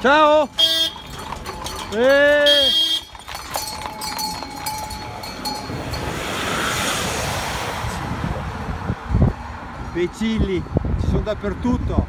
Ciao! E... Becilli, ci sono dappertutto.